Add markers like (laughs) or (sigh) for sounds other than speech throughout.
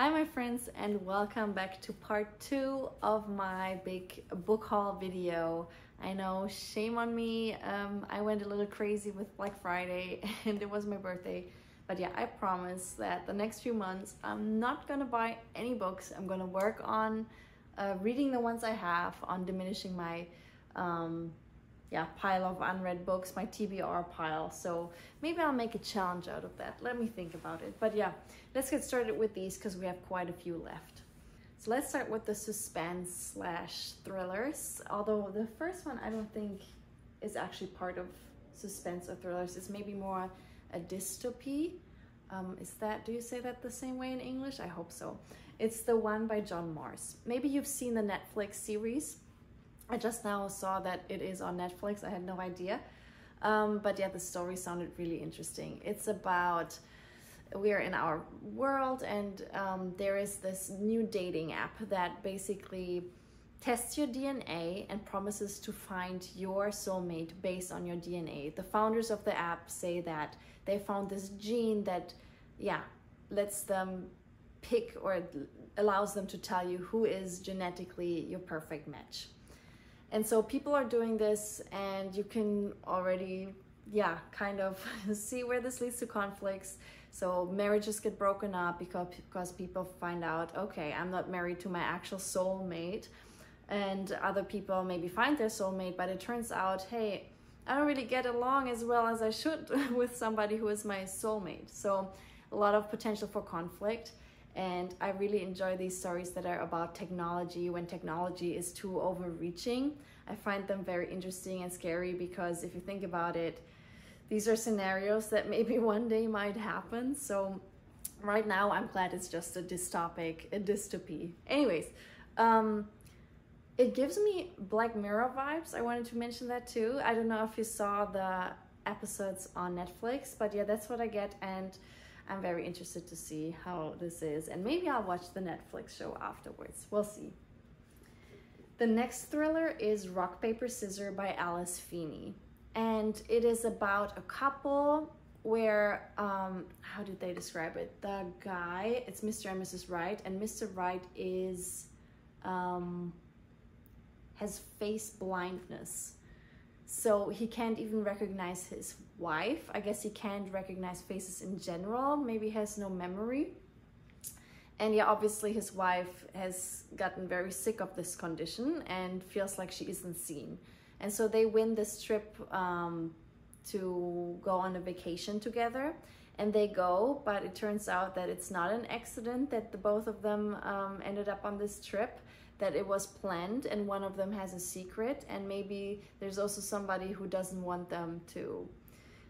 Hi my friends and welcome back to part two of my big book haul video. I know, shame on me, um, I went a little crazy with Black Friday (laughs) and it was my birthday. But yeah, I promise that the next few months I'm not gonna buy any books. I'm gonna work on uh, reading the ones I have, on diminishing my um, yeah, pile of unread books, my TBR pile. So maybe I'll make a challenge out of that. Let me think about it. But yeah, let's get started with these because we have quite a few left. So let's start with the suspense slash thrillers. Although the first one I don't think is actually part of suspense or thrillers. It's maybe more a dystopy. Um, is that, do you say that the same way in English? I hope so. It's the one by John Marrs. Maybe you've seen the Netflix series I just now saw that it is on Netflix. I had no idea. Um, but yeah, the story sounded really interesting. It's about we're in our world, and um, there is this new dating app that basically tests your DNA and promises to find your soulmate based on your DNA. The founders of the app say that they found this gene that, yeah, lets them pick or allows them to tell you who is genetically your perfect match. And so people are doing this and you can already, yeah, kind of (laughs) see where this leads to conflicts. So marriages get broken up because, because people find out, okay, I'm not married to my actual soulmate. And other people maybe find their soulmate, but it turns out, hey, I don't really get along as well as I should (laughs) with somebody who is my soulmate. So a lot of potential for conflict. And I really enjoy these stories that are about technology when technology is too overreaching. I find them very interesting and scary because if you think about it, these are scenarios that maybe (laughs) one day might happen. So right now I'm glad it's just a dystopic, a dystopy. Anyways, um, it gives me Black Mirror vibes. I wanted to mention that too. I don't know if you saw the episodes on Netflix, but yeah, that's what I get. And I'm very interested to see how this is and maybe I'll watch the Netflix show afterwards. We'll see. The next thriller is Rock, Paper, Scissor by Alice Feeney. And it is about a couple where, um, how did they describe it? The guy, it's Mr. and Mrs. Wright, and Mr. Wright is, um, has face blindness. So he can't even recognize his wife. I guess he can't recognize faces in general. Maybe has no memory. And yeah, obviously his wife has gotten very sick of this condition and feels like she isn't seen. And so they win this trip um, to go on a vacation together. And they go, but it turns out that it's not an accident that the both of them um, ended up on this trip that it was planned and one of them has a secret and maybe there's also somebody who doesn't want them to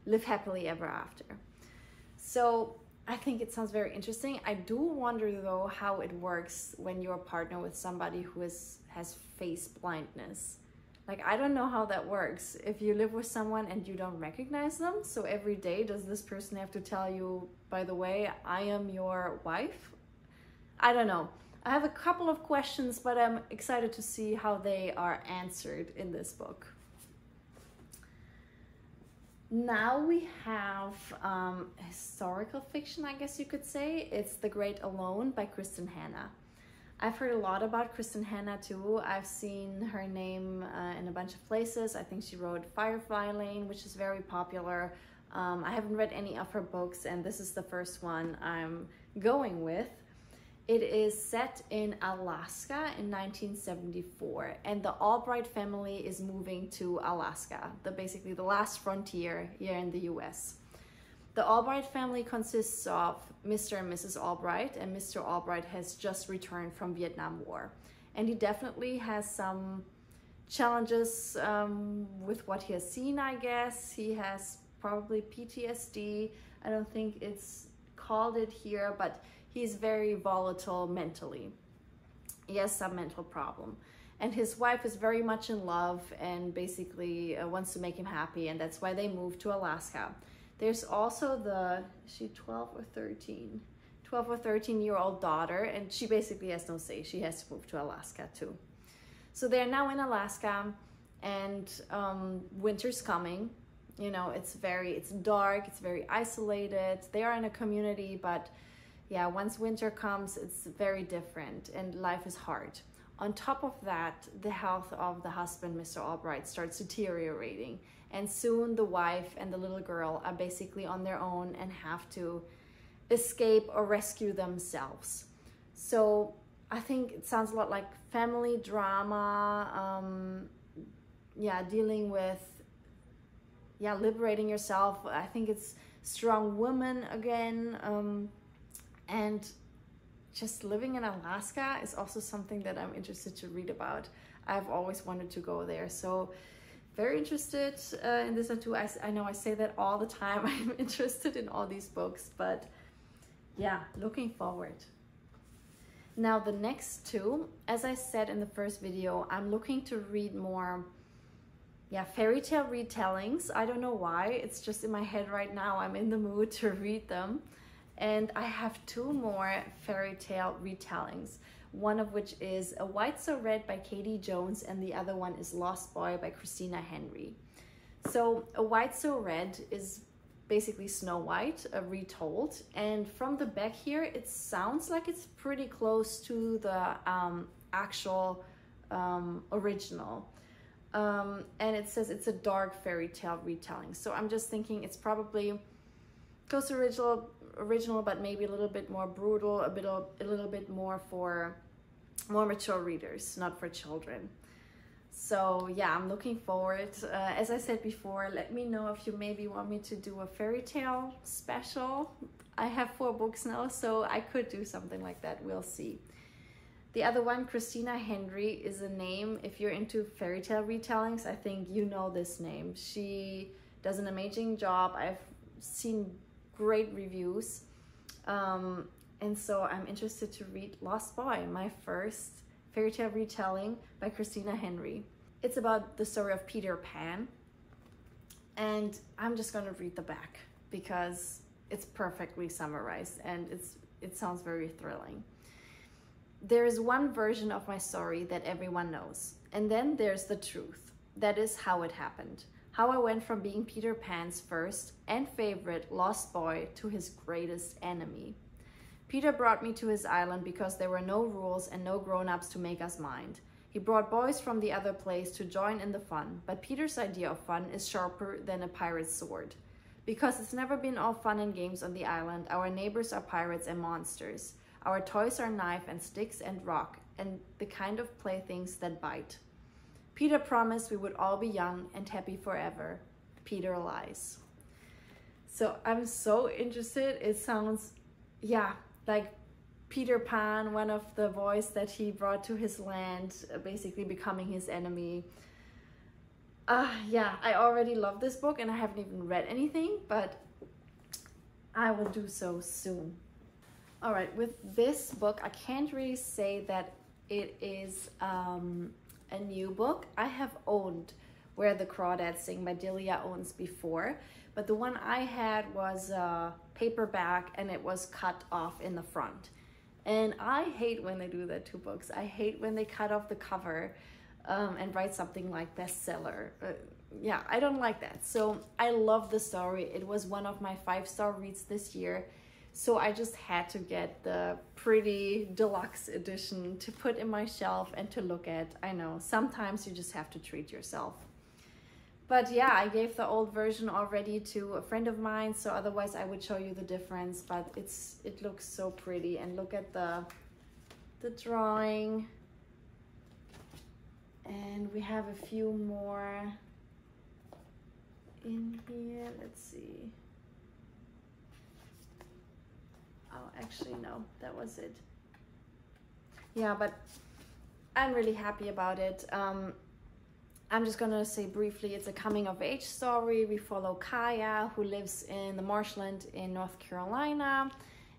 live happily ever after. So I think it sounds very interesting. I do wonder though how it works when you're a partner with somebody who is has face blindness. Like I don't know how that works. If you live with someone and you don't recognize them, so every day does this person have to tell you, by the way, I am your wife? I don't know. I have a couple of questions, but I'm excited to see how they are answered in this book. Now we have um, historical fiction, I guess you could say. It's The Great Alone by Kristin Hannah. I've heard a lot about Kristin Hannah too. I've seen her name uh, in a bunch of places. I think she wrote Firefly Lane, which is very popular. Um, I haven't read any of her books, and this is the first one I'm going with. It is set in Alaska in 1974, and the Albright family is moving to Alaska, the basically the last frontier here in the US. The Albright family consists of Mr. and Mrs. Albright, and Mr. Albright has just returned from Vietnam War. And he definitely has some challenges um, with what he has seen, I guess. He has probably PTSD. I don't think it's called it here, but he's very volatile mentally. He has some mental problem. And his wife is very much in love and basically uh, wants to make him happy, and that's why they moved to Alaska. There's also the, she 12 or 13? 12 or 13 year old daughter, and she basically has no say. She has to move to Alaska too. So they're now in Alaska, and um, winter's coming. You know, it's very, it's dark, it's very isolated. They are in a community, but yeah, once winter comes, it's very different and life is hard. On top of that, the health of the husband, Mr. Albright, starts deteriorating. And soon the wife and the little girl are basically on their own and have to escape or rescue themselves. So I think it sounds a lot like family drama, um, yeah, dealing with, yeah, liberating yourself. I think it's strong woman again. Um, and just living in Alaska is also something that I'm interested to read about. I've always wanted to go there. So very interested uh, in this one too. I, I know I say that all the time. (laughs) I'm interested in all these books, but yeah, looking forward. Now the next two, as I said in the first video, I'm looking to read more yeah, fairy tale retellings. I don't know why, it's just in my head right now. I'm in the mood to read them. And I have two more fairy tale retellings, one of which is A White So Red by K.D. Jones and the other one is Lost Boy by Christina Henry. So A White So Red is basically Snow White retold and from the back here it sounds like it's pretty close to the um, actual um, original. Um, and it says it's a dark fairy tale retelling. So I'm just thinking it's probably close to original, original, but maybe a little bit more brutal, a bit of, a little bit more for more mature readers, not for children. So yeah, I'm looking forward. Uh, as I said before, let me know if you maybe want me to do a fairy tale special. I have four books now, so I could do something like that. We'll see. The other one, Christina Henry, is a name. If you're into fairy tale retellings, I think you know this name. She does an amazing job. I've seen great reviews. Um, and so I'm interested to read Lost Boy, my first fairy tale retelling by Christina Henry. It's about the story of Peter Pan. And I'm just gonna read the back because it's perfectly summarized and it's it sounds very thrilling. There is one version of my story that everyone knows, and then there's the truth. That is how it happened how I went from being Peter Pan's first and favorite lost boy to his greatest enemy. Peter brought me to his island because there were no rules and no grown-ups to make us mind. He brought boys from the other place to join in the fun, but Peter's idea of fun is sharper than a pirate's sword. Because it's never been all fun and games on the island, our neighbors are pirates and monsters. Our toys are knife and sticks and rock, and the kind of playthings that bite. Peter promised we would all be young and happy forever. Peter lies. So I'm so interested. It sounds, yeah, like Peter Pan, one of the boys that he brought to his land, basically becoming his enemy. Uh, yeah, I already love this book and I haven't even read anything, but I will do so soon. All right, with this book, I can't really say that it is um, a new book. I have owned Where the Crawdads Sing by Delia Owens before, but the one I had was a paperback and it was cut off in the front. And I hate when they do that to books. I hate when they cut off the cover um, and write something like bestseller. Uh, yeah, I don't like that. So I love the story. It was one of my five star reads this year. So I just had to get the pretty deluxe edition to put in my shelf and to look at. I know, sometimes you just have to treat yourself. But yeah, I gave the old version already to a friend of mine, so otherwise I would show you the difference, but it's it looks so pretty. And look at the, the drawing. And we have a few more in here. Let's see. Oh, actually, no, that was it. Yeah, but I'm really happy about it. Um, I'm just gonna say briefly, it's a coming of age story. We follow Kya, who lives in the marshland in North Carolina,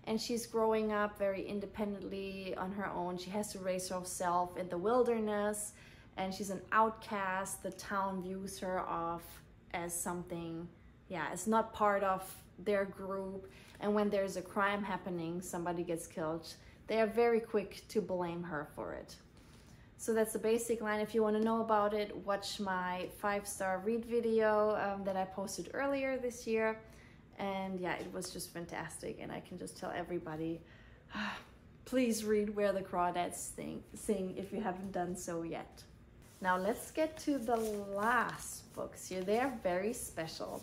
and she's growing up very independently on her own. She has to raise herself in the wilderness, and she's an outcast. The town views her off as something, yeah, it's not part of their group and when there's a crime happening, somebody gets killed, they are very quick to blame her for it. So that's the basic line. If you want to know about it, watch my five-star read video um, that I posted earlier this year. And yeah, it was just fantastic. And I can just tell everybody please read Where the Crawdads Sing, sing if you haven't done so yet. Now let's get to the last books here. They are very special.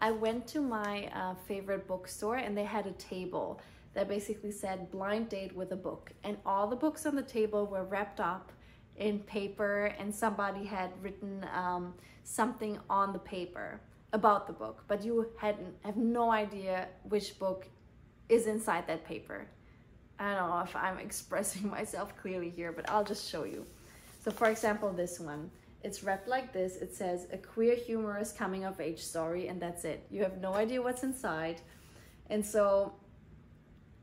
I went to my uh, favorite bookstore and they had a table that basically said blind date with a book. And all the books on the table were wrapped up in paper and somebody had written um, something on the paper about the book, but you hadn't have no idea which book is inside that paper. I don't know if I'm (laughs) expressing myself clearly here, but I'll just show you. So for example, this one, it's wrapped like this. It says a queer humorous coming of age story and that's it. You have no idea what's inside. And so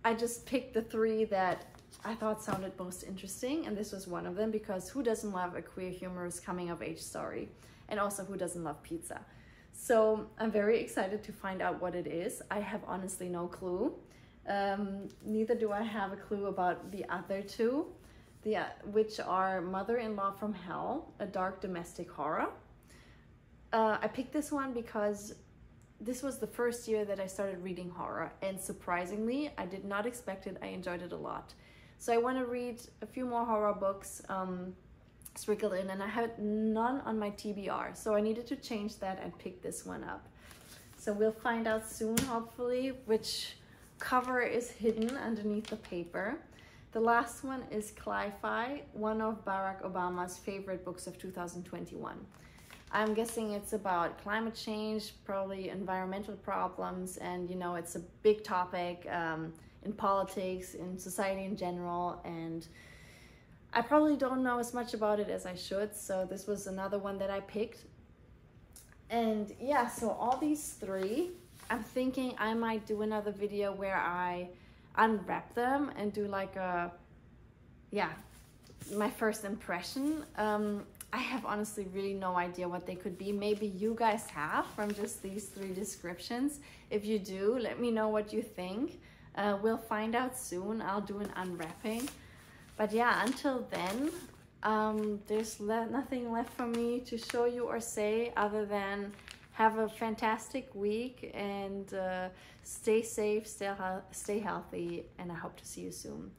I just picked the three that I thought sounded most interesting and this was one of them because who doesn't love a queer humorous coming of age story? And also who doesn't love pizza? So I'm very excited to find out what it is. I have honestly no clue. Um, neither do I have a clue about the other two, the, which are Mother-in-Law from Hell, a dark domestic horror. Uh, I picked this one because this was the first year that I started reading horror and surprisingly, I did not expect it. I enjoyed it a lot. So I want to read a few more horror books um, sprinkled in and I had none on my TBR. So I needed to change that and pick this one up. So we'll find out soon, hopefully, which cover is hidden underneath the paper. The last one is Cli-Fi, one of Barack Obama's favorite books of 2021. I'm guessing it's about climate change, probably environmental problems, and you know, it's a big topic um, in politics, in society in general, and I probably don't know as much about it as I should, so this was another one that I picked. And yeah, so all these three I'm thinking I might do another video where I unwrap them and do like a, yeah, my first impression. Um, I have honestly really no idea what they could be. Maybe you guys have from just these three descriptions. If you do, let me know what you think. Uh, we'll find out soon. I'll do an unwrapping. But yeah, until then, um, there's le nothing left for me to show you or say other than have a fantastic week and uh, stay safe, stay, stay healthy, and I hope to see you soon.